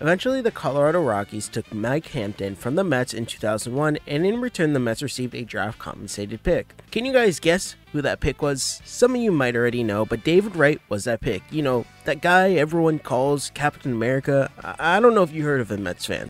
Eventually, the Colorado Rockies took Mike Hampton from the Mets in 2001, and in return, the Mets received a draft compensated pick. Can you guys guess who that pick was? Some of you might already know, but David Wright was that pick. You know, that guy everyone calls Captain America. I, I don't know if you heard of a Mets fan.